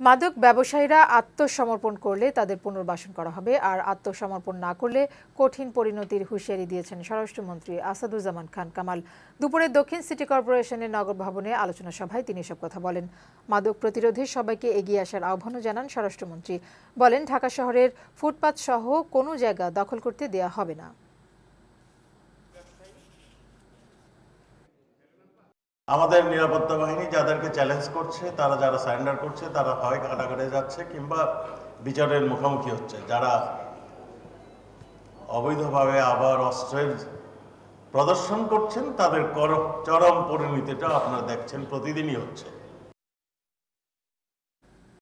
মাদক ব্যবসায়ীরা আত্মসমর্পণ করলে তাদের পুনর্বাসন করা হবে, আর আত্মসমর্পণ না করলে কঠিন পরিণতির হুঁশিয়ারি দিয়েছেন স্বরাষ্ট্রমন্ত্রী আসাদুজ্জামান খান কামাল। দুপুরে দক্ষিণ সিটি কর্পোরেশনের নগর ভবনে আলোচনা সভায় তিনি এসব কথা বলেন। মাদক প্রতিরোধে সবাইকে এগিয়ে আসার আহ্বানও জানান স্বরাষ্ট্রমন্ত্রী। বলেন, ঢাকা শহরের ফুটপাত সহ কোনো জায়গা দখল করতে দেয়া হবে না। আমাদের নিরাপত্তা বাহিনী যাদেরকে চ্যালেঞ্জ করছে, তারা যারা সারেন্ডার করছে, তারা হয় কাটাকাটে যাচ্ছে কিংবা বিচারের মুখোমুখি হচ্ছে। যারা অবৈধভাবে আবার অস্ত্রের প্রদর্শন করছেন, তাদের চরম পরিণতিটা আপনারা দেখছেন, প্রতিদিনই হচ্ছে।